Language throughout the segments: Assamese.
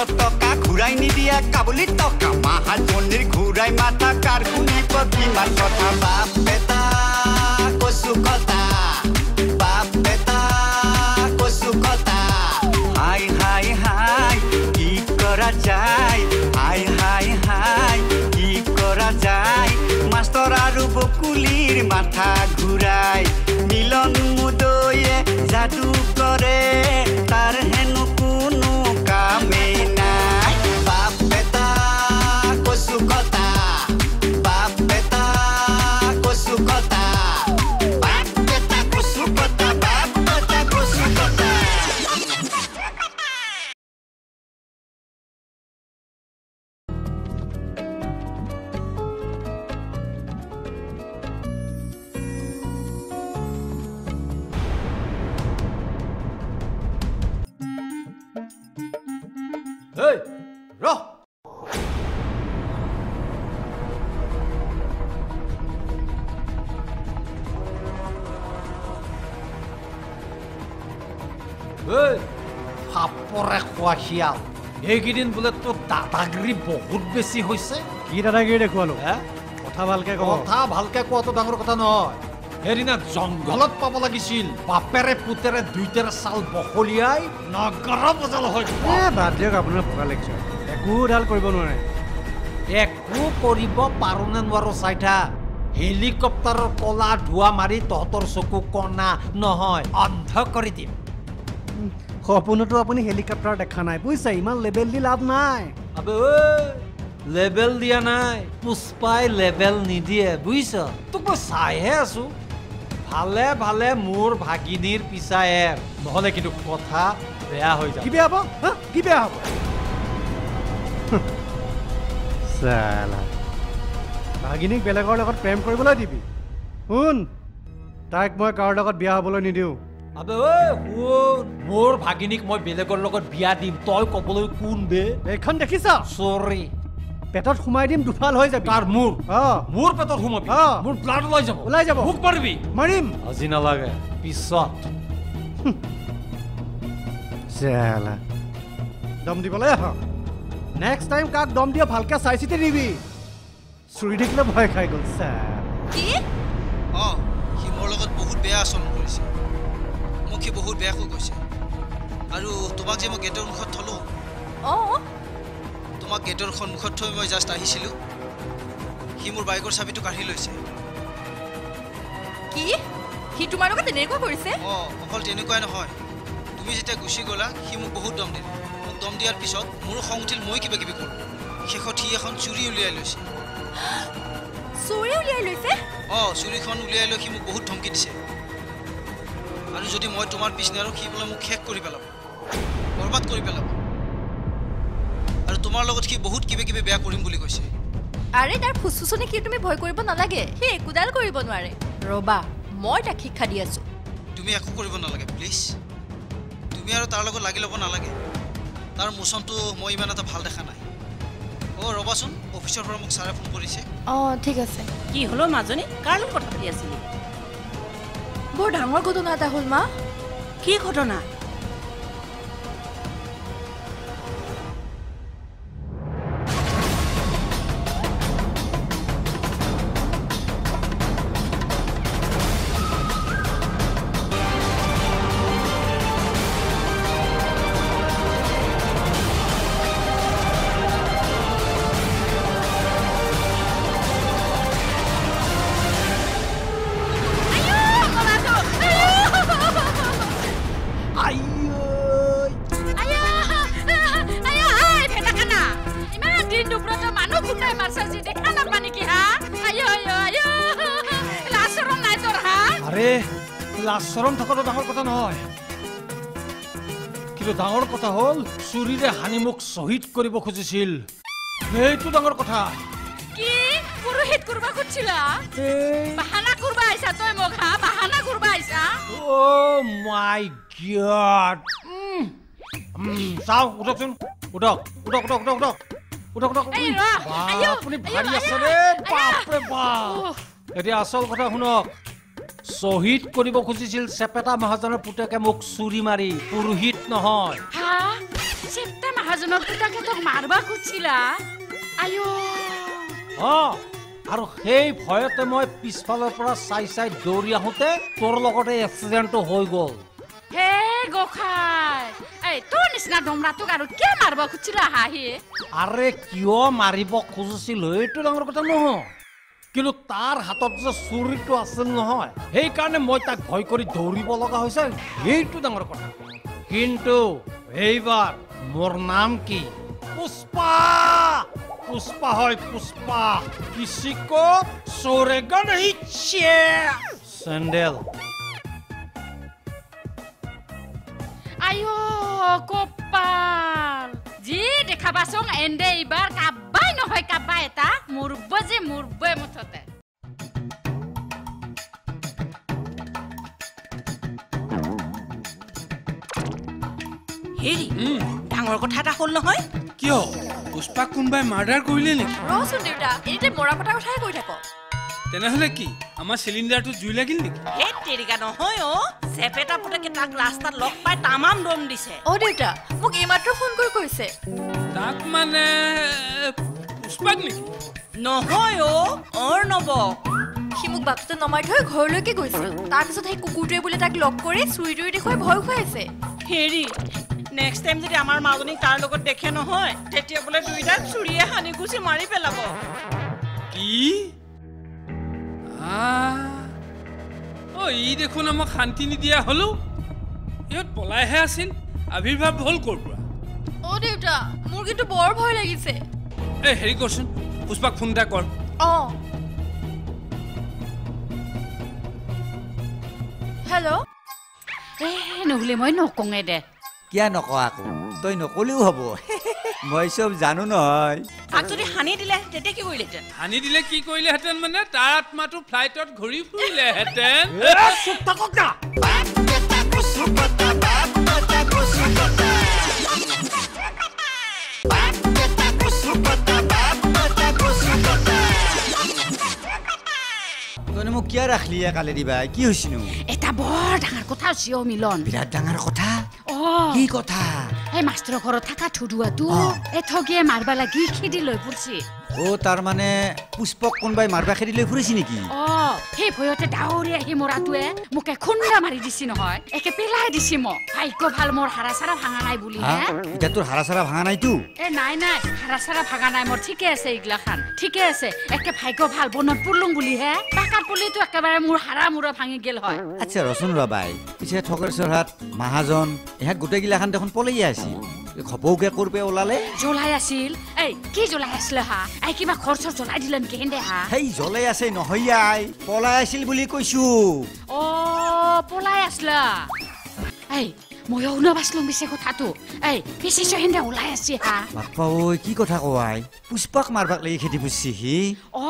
খাই সত্তৰ টকা ঘূৰাই নিদিয়ে কাবুলি টকা মাহাজনীৰ ঘূৰাই মাথা কাৰ শুনিব কিমান কথা? বাপ বেটা কচু কটা। বাপ বেটা কচু কটা। হাই হাই হাই কি কৰা যায়? হাই হাই হাই কি কৰা যায়? মাষ্টৰ আৰু বকুলিৰ মাথা ঘূৰাই সাপৰে খোৱা শিয়াল। এইকেইদিন বোলে তোৰ দাদাগিৰি বহুত বেছি হৈছে। কি দাদাগিৰি দেখুৱালো? হে? কথা ভালকে কব। কথা ভালকে কোৱাটো ডাঙৰ কথা নহয়। সেইদিনা জংঘলত পাব লাগিছিল। বাপেৰে পুতেৰে দুইটাৰে ছাল বখলিয়াই নগৰ বজাল এ বাদ দিয়ক আপোনাৰ পকা লেকচাৰ। একো কৰিব নোৱাৰে। একো কৰিব পাৰো নে নোৱাৰো চাই থাক। হেলিকপ্টাৰৰ কলা ধোৱা মাৰি তহঁতৰ চকু কণা নহয় অন্ধ কৰি দিম। সপোনতো আপুনি হেলিকপ্টাৰ দেখা নাই। বুজিছে ইমান লেবেল দি লাভ নাই। আবে লেবেল দিয়া নাই। পুষ্পাই লেবেল নিদিয়ে বুজিছ তোক মই চাইহে আছো। ভালে ভালে মোৰ ভাগিনীৰ পিছা এৰ। নহ'লে কিন্তু কথা বেয়া হৈ যাব। কি বেয়া হ'ব? কি বেয়া হ'ব? চালা। ভাগিনীক বেলেগৰ লগত প্ৰেম কৰিবলৈ দিবি। শুন তাইক মই কাৰো লগত বিয়া হ'বলৈ নিদিওঁ। আবে ঐ মোৰ ভাগিনীক মই বেলেগৰ লগত বিয়া দিম তই ক'বলৈ কোন বে? এইখন দেখিছ? চৰি পেটত সোমাই দিম দুফাল হৈ যাবি। তাৰ মোৰ। অঁ। মোৰ পেটত সোমাবি। অ। মোৰ ব্লাড ওলাই যাব। ওলাই যাব। মোক মাৰিবি। মাৰিম। আজি নালাগে পিছত। চালা দম দিবলৈ আহ। নেক্সট টাইম কাক দম দিয় ভালকে চাই চিতি দিবি চুৰি থাকিলে ভয় খাই গ'ল চালা কি? অঁ সি মোৰ লগত বহুত বেয়া আচৰণ কৰিছে। সি বহুত বেয়াকৈ কৈছে আৰু তোমাক যে মই গেটৰ মুখত থলোঁ অঁ। তোমাক গেটৰ সন্মুখত থৈ মই জাষ্ট আহিছিলোঁ। সি মোৰ বাইকৰ চাবিটো কাঢ়ি লৈছে। কি? সি তোমাৰ লগত তেনেকুৱা কৰিছে? অঁ অকল তেনেকুৱাই নহয়। তুমি যেতিয়া গুচি গ'লা সি মোক বহুত দম দিলে। মোক দম দিয়াৰ পিছত মোৰো খং উঠিল মই কিবা কিবি কৰোঁ। শেষত সি এখন চুৰি উলিয়াই লৈছে। চুৰি উলিয়াই লৈছে? অঁ চুৰিখন উলিয়াই লৈ সি মোক বহুত ধমকি দিছে। আৰু যদি মই তোমাৰ পিছনাৰো সি বোলে মোক শেষ কৰি পেলাব বৰবাদ কৰি পেলাব। আৰু তোমাৰ লগত সি বহুত কিবা কিবি বেয়া কৰিম বুলি কৈছে। আৰে তাৰ ফুচফুচনি কি তুমি ভয় কৰিব নালাগে? সি একোডাল কৰিব নোৱাৰে। ৰ'বা মই তাক শিক্ষা দি আছো। তুমি একো কৰিব নালাগে প্লিজ তুমি আৰু তাৰ লগত লাগি ল'ব নালাগে। তাৰ মোচনটো মই ইমান এটা ভাল দেখা নাই। অঁ ৰ'বাচোন অফিচৰ পৰা মোক ছাৰে ফোন কৰিছে। অঁ ঠিক আছে। কি হলো মাজনী কাৰ লগত কথা পাতি আছিলি? বৰ ডাঙৰ ঘটনা এটা হ'ল মা। কি ঘটনা? চুৰিৰে হানি মোক শ্বহীদ কৰিব খুজিছিল। সেইটো ডাঙৰ কথা। কি? পুৰোহিত কৰিব খুজিছিলা? বাহানা কৰিব আহিছা তই মোক হা? বাহানা কৰিব আহিছা? Oh' my God. চাওঁ উঠকচোন। উঠক উঠক উঠক উঠক উঠক। উঠক উঠক। এই ৰ, বা, আইও, আপুনি আইও, ভাৰী আইও, আছে ৰে আইও। বাপৰে বাপ। এতিয়া আচল কথা শুনক। শ্বহীদ কৰিব খুজিছিল চেপেটা মহাজনৰ পুতেকে মোক চুৰি মাৰি। পুৰোহিত নহয়। মহাজনৰ পুতাকে তোক মাৰবা খুজিছিলা আয়ো। অঁ আৰু সেই ভয়তে মই পিছফালৰ পৰা চাই চাই দৌৰি আহোঁতে তোৰ লগতে এক্সিডেণ্টটো হৈ গ'ল। হে গোসাই এই তোৰ নিচিনা ডমৰাটোক আৰু কিয় মাৰবা খুজিছিলা হাঁহি? আৰে কিয় মাৰিব খুজিছিল এইটো ডাঙৰ কথা নহয়। কিন্তু তাৰ হাতত যে চুৰিটো আছিল নহয় সেইকাৰণে মই তাক ভয় কৰি দৌৰিব লগা হৈছে। সেইটো ডাঙৰ কথা। কিন্তু এইবাৰ মোৰ নাম কি? পুষ্পা! পুষ্পা হয় পুষ্পা। নাহি চেণ্ডেল। আয়ো কপাল। যি দেখাবাচোন এন্দে এইবাৰ নহয় কাবা এটা মুৰব যে মুৰবই মুঠতে হেৰি ডাঙৰ কথা এটা হ'ল নহয় কিয় পুষ্পাক কোনোবাই মাৰ্ডাৰ কৰিলে নেকি ৰচোন দেউতা এনিতে মৰা কটা কথাই কৈ থাক তেনেহ'লে কি আমাৰ চিলিণ্ডাৰটো জুই লাগিল নেকি সেই তেৰিকা নহয় অ চেপেটা পুতেকে তাক ৰাস্তাত লগ পাই তামাম দম দিছে অ দেউতা মোক এইমাত্ৰ ফোন কৰি কৈছে তাক মানে পুষ্পাক নেকি নহয় অ অৰ্ণৱক সি মোক বাটতে নমাই থৈ ঘৰলৈকে গৈছে। তাৰপিছত সেই কুকুৰটোৱে বোলে তাক লগ কৰি চুৰি তুৰি দেখুৱাই ভয় খুৱাইছে হেৰি নেক্সট টাইম যদি আমাৰ মাজনীক তাৰ লগত দেখে নহয় তেতিয়া বোলে দুইটাক চুৰিয়ে সানি গুচি মাৰি পেলাব। কি। অ ই দেখোন আমাক শান্তি নিদিয়া হ'লেও ইহঁত পলাইহে আছিল। আৱিৰ্ভাৱ হ'ল ক'ৰ পৰা? অ দেউতা মোৰ কিন্তু বৰ ভয় লাগিছে। এই হেৰি কৰচোন পুষ্পাক ফোন এটা কৰ অ হেল্ল' এ নহ'লে মই নকওঁৱে দে কিয় নকওঁ আকৌ তই নকলেও হ'ব মই চব জানো নহয় তাক যদি সানি দিলে তেতিয়া কি কৰিলেহেঁতেন সানি দিলে কি কৰিলেহেঁতেন মানে তাৰ আত্মাটো ফ্লাইটত ঘূৰি ফুৰিলেহেঁতেন তইনো মোক কিয় ৰাখলি কালে দিবা? কি হৈছিনো? এটা বৰ ডাঙৰ কথা হৈছে অ মিলন। বিৰাট ডাঙৰ কথা? অ। কি কথা? এই মাষ্টৰৰ ঘৰত থকা থুডুৱাটো অ। এই ঠগিয়ে মাৰবা লাগি খেদি লৈ ফুৰছি। অ তাৰমানে পুষ্পক কোনোবাই মাৰবা খেদি লৈ ফুৰিছে নেকি? অ সেই ভয়তে ডাৱৰি আহি মৰাটোৱে মোকে খুন্দা মাৰি দিছি নহয়। একে পেলাই দিছি মোক। ভাগ্য ভাল মোৰ হাৰা চাৰা ভাঙা নাই বুলি হা? এতিয়া তোৰ হাৰা চাৰা ভাঙা নাইতো? এ নাই নাই। হাৰা চাৰা ভাঙা নাই মোৰ। ঠিকে আছে এইগিলা খান ঠিকে আছে। একে ভাগ্য ভাল বনত পুৰলুং বুলি হে? পাকাত পুলিটো একেবাৰে মোৰ হাৰা মূৰা ভাঙি গেল হয়। আচ্ছা ৰচোন ৰবাই পিছে ঠগৰ চৰহাত মাহাজন ইহাত গোটেইগিলাখান দেখোন পলাইয়ে আছিল। ঘপৌকে কৰপে ওলালে? জ্বলাই আছিল। এই কি জ্বলাই আছিলে হা? এই কিবা ঘৰ চৰ জ্বলাই দিলে নেকি হেন্দে হা? সেই জ্বলাই আছে নহয় আই। পলাই আছিল বুলি কৈছো। অ পলাই আছলা। এই ময়ো শুনা পাইছিলো পিছে কথাটো। এই পিছে হেন্দে ওলাই আছে হা। বাপ্পা ঐ কি কথা কোৱাই পুষ্পাক মাৰবাক লাগি খেতি পুচছি সি? অ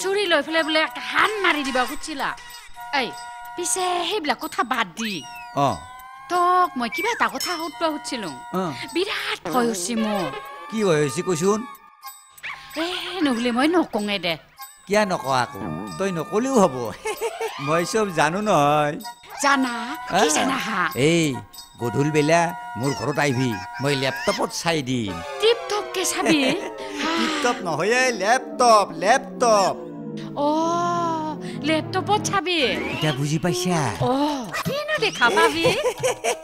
চুৰি লৈ পেলাই বোলে হান মাৰি দিবা খুজিছিলা এই পিছে সেইবিলাক কথা বাদ দি। অ। তোক মই কিবা এটা কথা সুধিব খুজিছিলো বিৰাট ভয় হৈছে মোৰ কি হৈ হৈছে কৈছোন এ নহ'লে মই নকওঁৱে দে কিয় নকওঁ আকৌ তই নকলেও হ'ব মই চব জানো নহয় জানা কি আহ। জানা হা এই গধূল বেলা মোৰ ঘৰত আহিবি মই লেপটপত চাই দিম টিপ টপকে চাবি লেপটপ নহয় এই লেপটপ লেপটপ অ লেপটপত চাবি। এতিয়া বুজি পাইছা? অ কিনো দেখা পাবি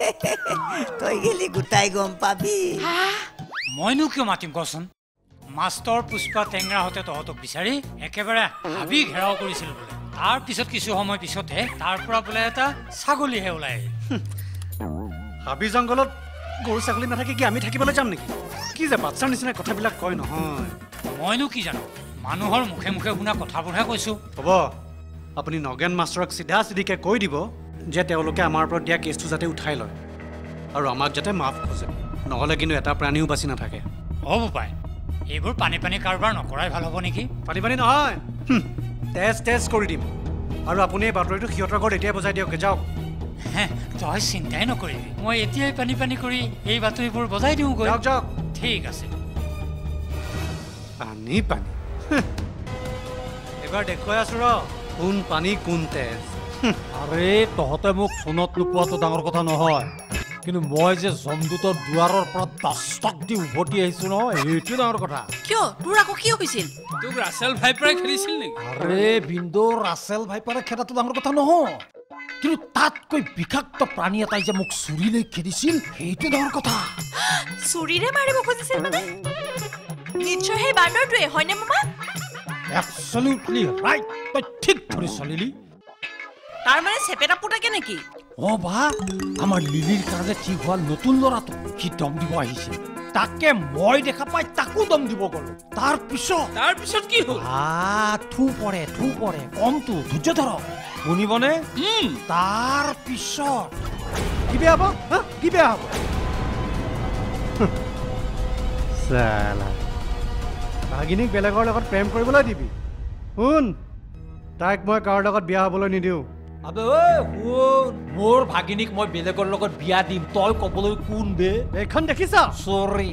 তই গেলি গোটাই গম পাবি। হা? মইনো কিয় মাতিম কচোন? মাষ্টৰ পুষ্পা টেঙৰাহঁতে তহঁতক বিচাৰি একেবাৰে হাবি ঘেৰাও কৰিছিল বোলে। তাৰ পিছত কিছু সময় পিছতহে তাৰ পৰা বোলে এটা ছাগলীহে ওলাই আহিল। হাবি জংঘলত গৰু ছাগলী নাথাকে কি আমি থাকিবলৈ যাম নেকি? কি যে বাচ্ছাৰ নিচিনা কথাবিলাক কয় নহয়। মইনো কি জানো? মানুহৰ মুখে মুখে শুনা কথাবোৰহে কৈছো। হ'ব। আপুনি নগেন মাষ্টৰক চিধা চিধিকে কৈ দিব যে তেওঁলোকে আমাৰ ওপৰত দিয়া কেছটো যাতে উঠাই লয় আৰু আমাক যাতে মাফ খোজে। নহ'লে কিন্তু এটা প্ৰাণীও বাচি নাথাকে। হ'ব পাই এইবোৰ পানী পানী কাৰোবাৰ নকৰাই ভাল হ'ব নেকি? পানী পানী নহয়। তেজ তেজ কৰি দিম। আৰু আপুনি এই বাতৰিটো সিহঁতৰ ঘৰত এতিয়াই বজাই দিয়ক। যাওক। তই চিন্তাই নকৰিবি। মই এতিয়াই পানী পানী কৰি এই বাতৰিবোৰ বজাই দিওঁগৈ। যাওক যাওক। ঠিক আছে। পানী পানী। হুহ। এইবাৰ দেখুৱাই আছো ৰ। কোন পানী কোন তেজ? আৰে তহঁতে মোক ফোনত নোপোৱাটো ডাঙৰ কথা নহয়। কিন্তু মই যে জমদূতৰ দুৱাৰৰ পৰা দস্তক দি উভতি আহিছো নহয় এইটো ডাঙৰ কথা। কিয়? তোৰ আকৌ কি হৈছিল? তোক ৰাছেল ভাইপাৰে খেলিছিল নেকি? আৰে বিন্দু ৰাছেল ভাইপাৰে খেদাটো ডাঙৰ কথা নহয়। কিন্তু তাতকৈ বিষাক্ত প্ৰাণী এটাই যে মোক চুৰিলৈ খেদিছিল সেইটো ডাঙৰ কথা। চুৰিৰে মাৰিব খুজিছিল মানে? নিশ্চয় সেই বান্দৰটোৱে হয়নে মামা? এবছলিউটলি ৰাইট তই ঠিক ধৰি চলিলি। তাৰ মানে চেপেটা পুতাকে নেকি? অ বা আমাৰ লিলিৰ কাৰণে ঠিক হোৱা নতুন ল'ৰাটো সি দম দিব আহিছিল তাকে মই দেখা পাই তাকো দম দিব গলো। তাৰ পিছত? তাৰ পিছত কি হ'ল? আ থু পৰে থু পৰে কমটো ধৈৰ্য ধৰক শুনিবনে? তাৰ পিছত? কি বেয়া হ'ব? হা? কি বেয়া হ'ব? চালা। ভাগিনীক বেলেগৰ লগত প্ৰেম কৰিবলৈ দিবি। শুন। তাইক মই কাৰো লগত বিয়া হ'বলৈ নিদিওঁ। আবে ঐ শুন মোৰ ভাগিনীক মই বেলেগৰ লগত বিয়া দিম তই ক'বলৈ কোন বে এইখন দেখিছ? চৰি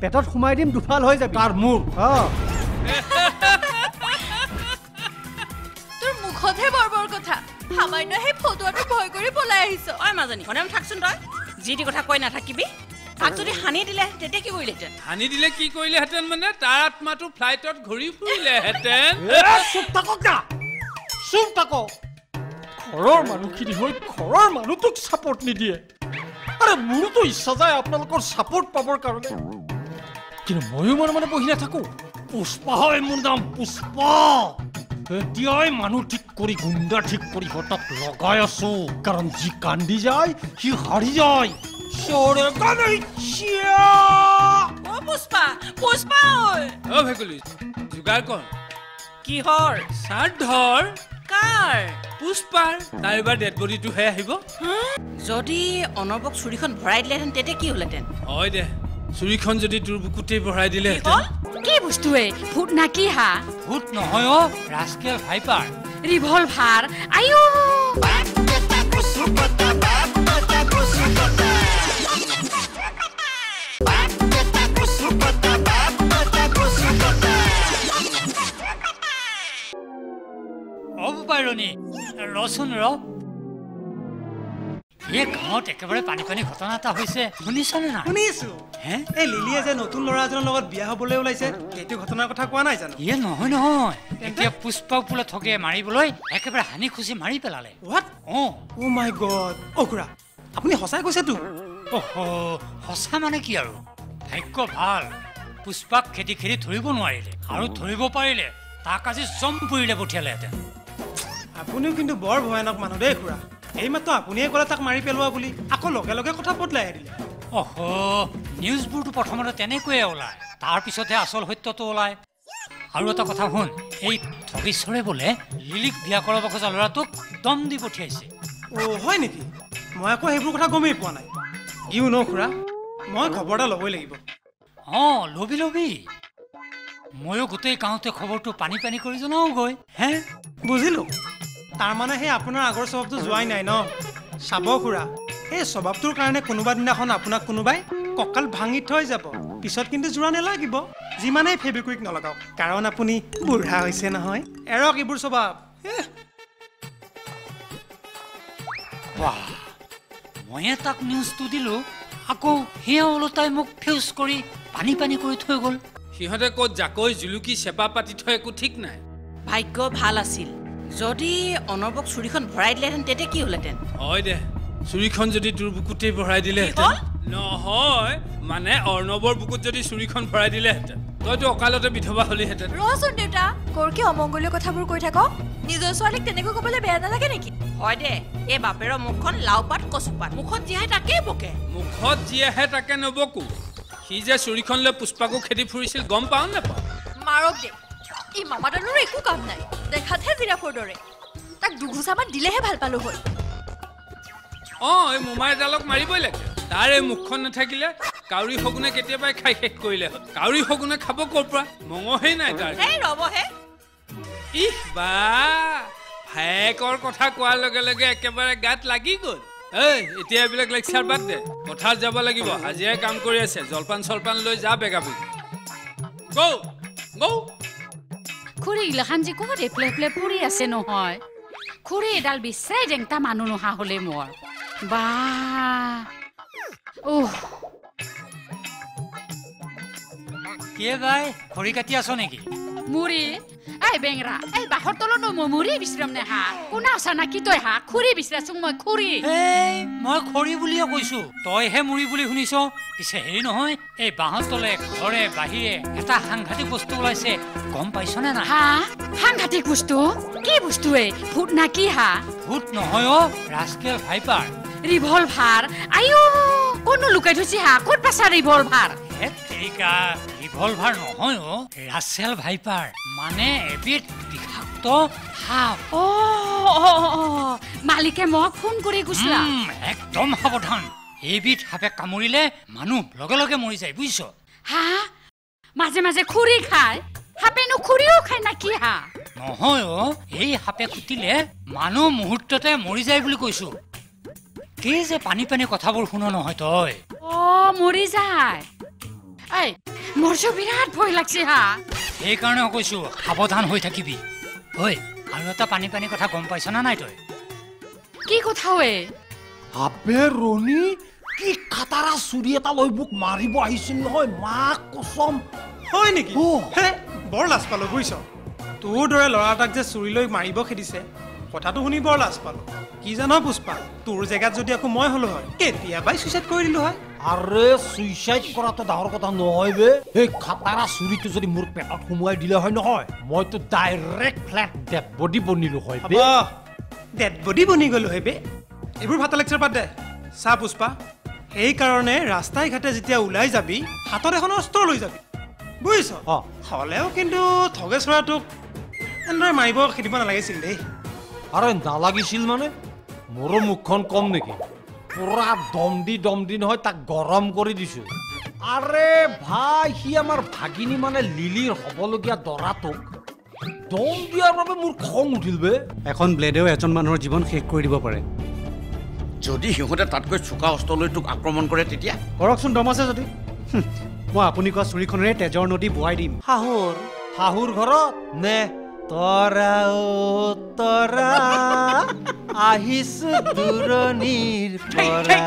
পেটত সোমাই দিম দুফাল হৈ যাবি। কাৰ মোৰ? অঁ। তোৰ মুখতহে বৰ বৰ কথা। সামান্য সেই ফটোৱাটো ভয় কৰি পলাই আহিছ। ঐ মাজনী সদায় থাকচোন তই। যি টি কথা কৈ নাথাকিবি। তাক যদি সানি দিলে তেতিয়া কি কৰিলেহেঁতেন? সানি দিলে কি কৰিলেহেঁতেন মানে? তাৰ আত্মাটো ফ্লাইটত ঘূৰি ফুৰিলেহেঁতেন। চুপ থাকক না! চুপ থাকক ঘৰৰ মানুহখিনি হৈ ঘৰৰ মানুহটোক ছাপৰ্ট নিদিয়ে আৰে মোৰোতো ইচ্ছা যায় আপোনালোকৰ ছাপৰ্ট পাবৰ কাৰণে কিন্তু ময়ো মনে মনে বহি নাথাকো পুষ্পা হয় মোৰ নাম পুষ্পা এতিয়াই মানুহ ঠিক কৰি গুণ্ডা ঠিক কৰি হঠাৎ লগাই আছো কাৰণ যি কান্দি যায় সি হাৰি যায় চৰে যোগাৰ কৰ কিহৰ শ্ৰাদ্ধৰ কাৰ? পুষ্পাৰ তাৰ এইবাৰ ডেড বডিটোহে আহিব। যদি অনবক চুৰিখন ভৰাই দিলেহেঁতেন তেতিয়া কি হ'লহেঁতেন? হয় দে চুৰিখন যদি তোৰ বুকুতেই ভৰাই কি হ'ল? কি বস্তুৱে? ভূত না কি হা? ভূত নহয় অ ৰাজকেল ভাইপাৰ। ৰিভলভাৰ আয়ো! বাইৰণী ৰচোন ৰ। এই গাঁৱত একেবাৰে পানী পানী ঘটনা এটা হৈছে। শুনিছনে নাই? শুনিছো। হে? এই লিলিয়ে যে নতুন ল'ৰা এজনৰ লগত বিয়া হবলৈ ওলাইছে। সেইটো ঘটনাৰ কথা কোৱা নাই জানো? ইয়ে নহয় নহয়। এতিয়া পুষ্পাক বোলে ঠগে মাৰিবলৈ একেবাৰে হানি খুচি মাৰি পেলালে। What O. O my god অ' খুৰা আপুনি সঁচাই কৈছেতো অহ সঁচা মানে কি আৰু? ভাগ্য ভাল। পুষ্পাক খেদি খেদি ধৰিব নোৱাৰিলে আৰু ধৰিব পাৰিলে। তাক আজি জমপুৰিলে পঠিয়ালেহেঁতেন। আপুনিও কিন্তু বৰ ভয়ানক মানুহ দেই খুৰা। এইমাত্ৰ আপুনিয়ে ক'লে তাক মাৰি পেলোৱা বুলি আকৌ লগে লগে কথা বদলাই দিলে অহ নিউজবোৰতো প্ৰথমতে তেনেকৈয়ে ওলায় তাৰপিছতহে আচল সত্যটো ওলায়। আৰু এটা কথা শুন এই ঠগীশ্বৰে বোলে লিলিক বিয়া কৰাব খোজা ল'ৰাটোক দম দি পঠিয়াইছে। অ' হয় নেকি? মই আকৌ সেইবোৰ কথা গমেই পোৱা নাই। ইও ন খুৰা? মই খবৰ এটা ল'বই লাগিব। অঁ লবি লবি। ময়ো গোটেই গাঁৱতে খবৰটো পানী পানী কৰি জনাওগৈ হে? বুজিলোঁ। তাৰমানে সেই আপোনাৰ আগৰ স্বভাৱটো যোৱাই নাই ন? চাব খুৰা এই স্বভাৱটোৰ কাৰণে কোনোবা দিনাখন আপোনাক কোনোবাই কঁকাল ভাঙি থৈ যাব। পিছত কিন্তু যোৰা নেলাগিব। যিমানেই ফেব্ৰিকুইক নলগাওক। কাৰণ আপুনি বুঢ়া হৈছে নহয়। এৰক এইবোৰ স্বভাৱ। ময়ে তাক নিউজটো দিলোঁ আকৌ সেয়া ওলোটাই মোক ফিউজ কৰি পানী পানী কৰি থৈ গ'ল। সিহঁতে ক'ত জাকৈ জুলুকি চেপা পাতি থৈ একো ঠিক নাই। ভাগ্য ভাল আছিল। যদি অনবক চুৰিখন ভৰাই দিলেহেঁতেন তেতিয়া কি হ'লহেঁতেন? হয় দে চুৰিখন যদি তোৰ বুকুতেই ভৰাই দিলেহেঁতেন। হ'ল? নহয় মানে অৰ্ণৱৰ বুকুত যদি চুৰিখন ভৰাই দিলেহেঁতেন তইতো অকালতে বিধৱা হলিহেঁতেন। ৰচোন দেউতা কৰকে অমংগলীয় কথাবোৰ কৈ থাক? নিজৰ ছোৱালীক তেনেকৈ ক'বলৈ বেয়া নালাগে নেকি? হয় দে এই বাপেৰৰ মুখখন লাও পাত কচু পাত মুখত জীয়াই তাকেই বকে। মুখত যি আহে তাকে নবকো। সি যে চুৰিখন লৈ পুষ্পাকো খেদি ফুৰিছিল গম পাওঁ নাপাওঁ মাৰক দে। এই মামাদানৰ একো কাম নাই। দেখাতহে জিৰাফৰ দৰে। তাক দুঘোচামান দিলেহে ভাল পালো হয়। অঁ এই মোমাই এডালক মাৰিবই লাগে। তাৰ এই মুখখন নাথাকিলে কাউৰী শগুনে কেতিয়াবাই খাই শেষ কৰিলে হ'ল কাউৰী শগুনে খাব ক'ৰ পৰা? মঙহেই নাই তাৰ। ৰ'বহে ইহ বা! ভায়েকৰ কথা কোৱাৰ লগে লগে একেবাৰে গাত লাগি গ'ল। এই এতিয়া এইবিলাক লেকচাৰ বাদ দে। পথাৰত যাব লাগিব। হাজিৰাই কাম কৰি আছে। জলপান চলপান লৈ যা বেগা বেগি গৌ! গৌ! খুৰী গিলাখান যে ক'ত এফলে এফলে পৰি আছে নহয়। খুৰী এডাল বিচাই ডেংটা মানুহ নোহা হলে মোৰ। বা উহ। কিয়ে বাই খৰি কাটি আছ নেকি? মুড়ি। এই বেংৰা এই বাঁহৰ তলত মই মুড়ি বিচৰাম নে হা কোনা আছা না কি তই হা খুৰী বিচৰাচোন মই খুৰী এই মই খৰি বুলিয়ে কৈছো। তইহে মুৰি বুলি শুনিছ? পিছে হেৰি নহয় এই বাঁহৰ তলে ঘৰে বাহিৰে এটা সাংঘাতিক বস্তু ওলাইছে। গম পাইছনে না হা? সাংঘাতিক বস্তু? কি বস্তু এই? ভূত না কি হা? ভূত নহয় অ ৰাস্কেল ভাইপাৰ। ৰিভলভাৰ। আইও কোনো লুকাই থৈছে হা? ক'ত পাছা ৰিভলভাৰ? হেৰিকা ৰিভলভাৰ নহয় অ ৰাছেল ভাইপাৰ মানে এবিধ বিষাক্ত সাপ। মালিকে মোক ফোন কৰি উম, একদম সাৱধান। এইবিধ সাপে কামুৰিলে মানুহ লগে লগে মৰি যায় বুজিছ? হা? মাজে মাজে খুৰী খায়। সাপেনো খুৰীও খায় না কি হা? নহয় অ এই সাপে খুটিলে মানুহ মুহূৰ্ততে মৰি যায় বুলি কৈছো। কি যে পানী পানী কথাবোৰ শুন নহয় তই। অ মৰি যায়। এই মোৰ যে বিৰাট ভয় লাগছে হা। সেইকাৰণে কৈছো সাৱধান হৈ থাকিবি। ঐ আৰু এটা পানী পানী কথা গম পাইছ না নাই তই? কি কথা ঐ? আবে ৰণী কি খাটাৰা চুৰি এটা লৈ মোক মাৰিব আহিছিল নহয় মাক কচম। হয় নেকি? হে বৰ লাজ পালো বুজিছ? তোৰ দৰে ল'ৰা এটাক যে চুৰি লৈ মাৰিব খেদিছে কথাটো শুনি বৰ লাজ পালো। কি জান পুষ্পা তোৰ জেগাত যদি আকৌ মই হলো হয় কেতিয়াবাই চুইচাইড কৰি দিলো হয়। আৰে চুইচাইড কৰাটো ডাঙৰ কথা নহয় বে। সেই খাটাৰা চুৰিটো যদি মোৰ পেটত সোমোৱাই দিলে হয় নহয় মইতো ডাইৰেক্ট ফ্লেট ডেড বডি বনিলো হয় হ'ব ডেড বডি বনি গ'লো হে বে। এইবোৰ ভাতা লেকচাৰ বাদ দে। চা পুষ্পা সেইকাৰণে ৰাস্তাই ঘাটে যেতিয়া ওলাই যাবি হাতত এখন অস্ত্ৰ লৈ যাবি। বুজিছ? হ'লেও কিন্তু ঠগেশ্বৰাটোক এনেদৰে মাৰিব খেদিব নালাগিছিল দেই। আৰে নালাগিছিল মানে? মোৰো মুখখন কম নেকি? পুৰা দম দি দম দি নহয় তাক গৰম কৰি দিছো। আৰে ভাই সি আমাৰ ভাগিনী মানে লিলিৰ হ'বলগীয়া দৰাটোক। দম দিয়াৰ বাবে মোৰ খং উঠিল বে। এখন ব্লেডেও এজন মানুহৰ জীৱন শেষ কৰি দিব পাৰে। যদি সিহঁতে তাতকৈ চোকা অস্ত্ৰ লৈ তোক আক্ৰমণ কৰে তেতিয়া? কৰকচোন দম আছে যদি মই আপুনি কোৱা চুৰিখনেৰে তেজৰ নদী বোৱাই দিম। শাহুৰ শাহুৰ ঘৰত? নে তৰা অ তৰা আহিছো দূৰণিৰ পৰা